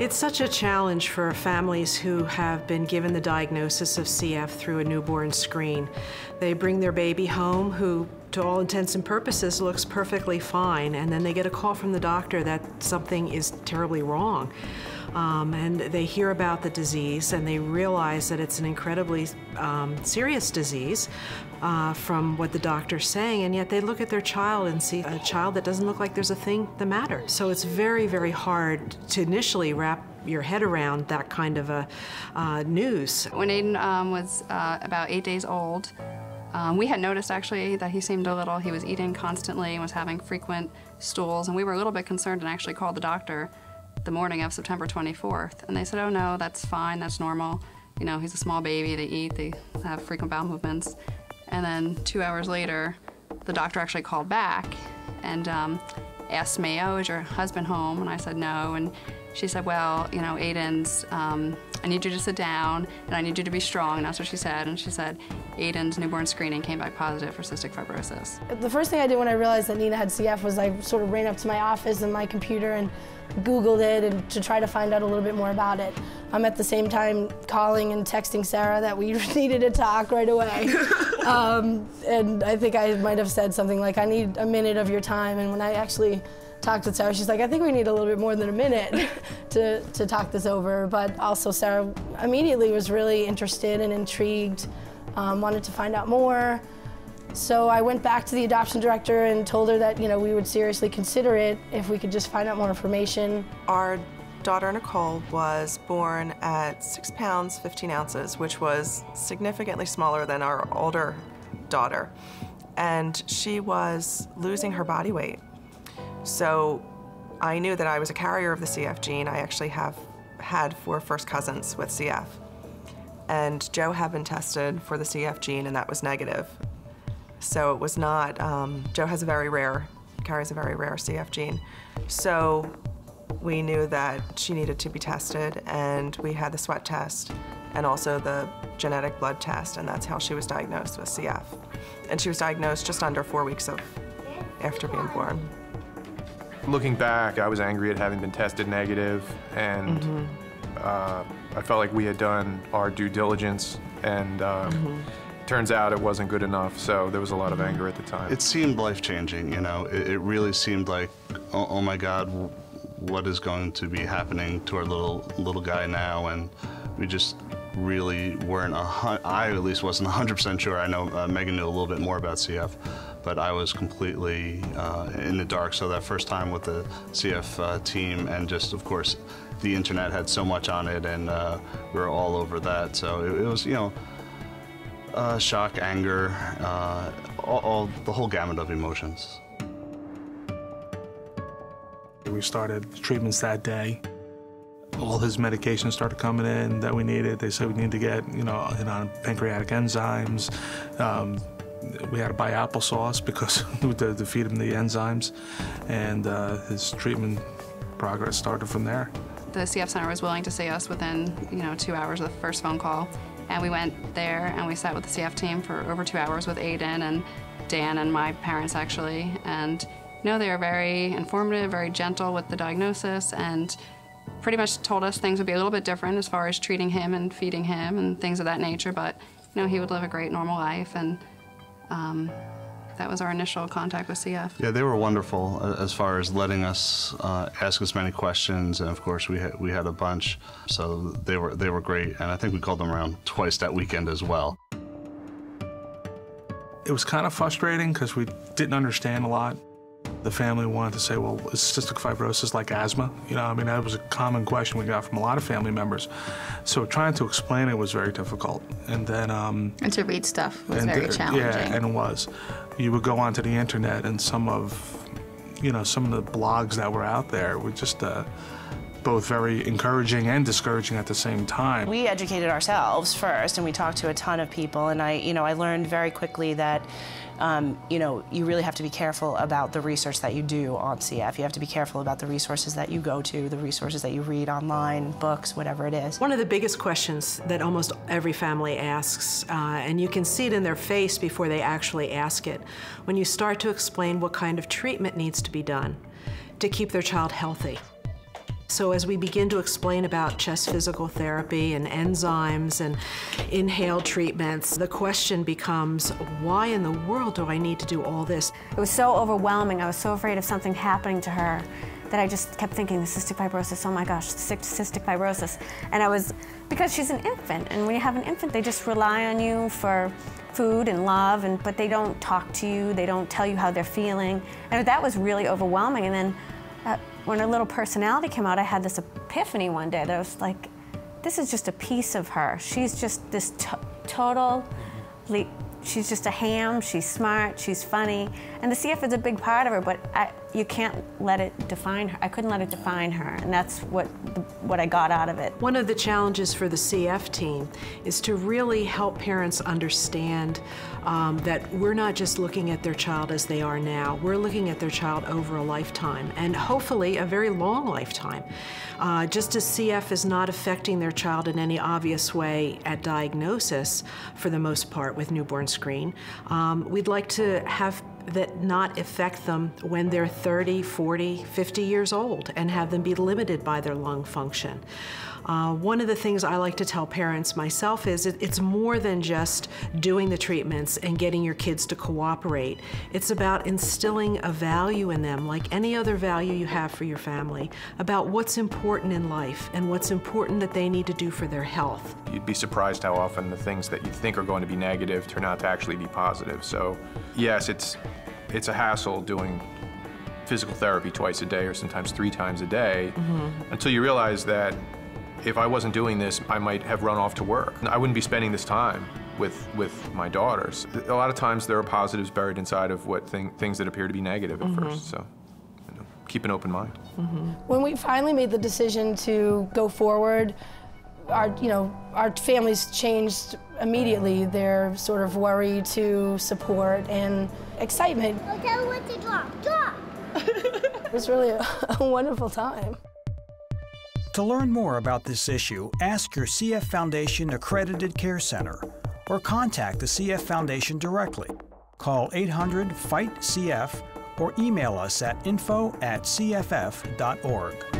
It's such a challenge for families who have been given the diagnosis of CF through a newborn screen. They bring their baby home who to all intents and purposes looks perfectly fine and then they get a call from the doctor that something is terribly wrong. Um, and they hear about the disease and they realize that it's an incredibly um, serious disease uh, from what the doctor's saying, and yet they look at their child and see a child that doesn't look like there's a thing the matter. So it's very, very hard to initially wrap your head around that kind of a uh, news. When Aiden um, was uh, about eight days old, um, we had noticed actually that he seemed a little, he was eating constantly and was having frequent stools, and we were a little bit concerned and actually called the doctor the morning of September 24th. And they said, oh no, that's fine, that's normal. You know, he's a small baby, they eat, they have frequent bowel movements. And then two hours later, the doctor actually called back and um, asked me, oh, is your husband home? And I said, no. And she said, well, you know, Aiden's, um, I need you to sit down and I need you to be strong. And that's what she said. And she said, Aiden's newborn screening came back positive for cystic fibrosis. The first thing I did when I realized that Nina had CF was I sort of ran up to my office and my computer and Googled it and to try to find out a little bit more about it. I'm at the same time calling and texting Sarah that we needed to talk right away. um, and I think I might have said something like, I need a minute of your time. And when I actually talked with Sarah, she's like, I think we need a little bit more than a minute to, to talk this over. But also Sarah immediately was really interested and intrigued, um, wanted to find out more. So I went back to the adoption director and told her that, you know, we would seriously consider it if we could just find out more information. Our daughter Nicole was born at six pounds, 15 ounces, which was significantly smaller than our older daughter. And she was losing her body weight. So I knew that I was a carrier of the CF gene. I actually have had four first cousins with CF. And Joe had been tested for the CF gene and that was negative. So it was not, um, Joe has a very rare, carries a very rare CF gene. So we knew that she needed to be tested and we had the sweat test and also the genetic blood test and that's how she was diagnosed with CF. And she was diagnosed just under four weeks of after being born. Looking back, I was angry at having been tested negative and mm -hmm. uh, I felt like we had done our due diligence and uh, mm -hmm turns out it wasn't good enough, so there was a lot of anger at the time. It seemed life-changing, you know. It, it, really seemed like, oh, oh, my God, what is going to be happening to our little little guy now? And we just really weren't, a I at least wasn't 100% sure. I know uh, Megan knew a little bit more about CF, but I was completely uh, in the dark. So that first time with the CF uh, team and just, of course, the internet had so much on it and uh, we were all over that. So it, it was, you know, uh, shock, anger, uh, all, all, the whole gamut of emotions. We started treatments that day. All his medications started coming in that we needed. They said we need to get, you know, pancreatic enzymes. Um, we had to buy applesauce because to, to feed him the enzymes, and uh, his treatment progress started from there. The CF Center was willing to see us within, you know, two hours of the first phone call. And we went there and we sat with the CF team for over two hours with Aiden and Dan and my parents actually. And you know, they were very informative, very gentle with the diagnosis and pretty much told us things would be a little bit different as far as treating him and feeding him and things of that nature, but you know, he would live a great normal life and um, that was our initial contact with CF. Yeah, they were wonderful uh, as far as letting us uh, ask as many questions, and of course we had we had a bunch, so they were they were great, and I think we called them around twice that weekend as well. It was kind of frustrating because we didn't understand a lot. The family wanted to say, well, is cystic fibrosis like asthma? You know, I mean, that was a common question we got from a lot of family members. So trying to explain it was very difficult. And then... Um, and to read stuff was very challenging. Yeah, and it was. You would go onto the internet and some of, you know, some of the blogs that were out there were just... Uh, both very encouraging and discouraging at the same time. We educated ourselves first and we talked to a ton of people and I, you know, I learned very quickly that um, you know, you really have to be careful about the research that you do on CF. You have to be careful about the resources that you go to, the resources that you read online, books, whatever it is. One of the biggest questions that almost every family asks, uh, and you can see it in their face before they actually ask it, when you start to explain what kind of treatment needs to be done to keep their child healthy. So as we begin to explain about chest physical therapy and enzymes and inhaled treatments, the question becomes, why in the world do I need to do all this? It was so overwhelming. I was so afraid of something happening to her that I just kept thinking, the cystic fibrosis, oh my gosh, cystic fibrosis. And I was, because she's an infant, and when you have an infant, they just rely on you for food and love, and but they don't talk to you, they don't tell you how they're feeling. And that was really overwhelming. And then uh, when her little personality came out, I had this epiphany one day that I was like, this is just a piece of her. She's just this total, she's just a ham, she's smart, she's funny. And the CF is a big part of her, but I, you can't let it define her. I couldn't let it define her, and that's what, what I got out of it. One of the challenges for the CF team is to really help parents understand um, that we're not just looking at their child as they are now, we're looking at their child over a lifetime, and hopefully a very long lifetime. Uh, just as CF is not affecting their child in any obvious way at diagnosis, for the most part with newborn screen, um, we'd like to have that not affect them when they're 30, 40, 50 years old and have them be limited by their lung function. Uh, one of the things I like to tell parents myself is it, it's more than just doing the treatments and getting your kids to cooperate. It's about instilling a value in them, like any other value you have for your family, about what's important in life and what's important that they need to do for their health. You'd be surprised how often the things that you think are going to be negative turn out to actually be positive. So, yes, it's it's a hassle doing physical therapy twice a day or sometimes three times a day mm -hmm. until you realize that if I wasn't doing this, I might have run off to work. I wouldn't be spending this time with, with my daughters. A lot of times there are positives buried inside of what thing, things that appear to be negative at mm -hmm. first. So you know, keep an open mind. Mm -hmm. When we finally made the decision to go forward, our, you know, our families changed immediately. Their sort of worry to support and excitement. I'll tell you what to drop. Drop! it was really a, a wonderful time. To learn more about this issue, ask your CF Foundation Accredited Care Center or contact the CF Foundation directly. Call 800 FIGHT CF or email us at info at cff.org.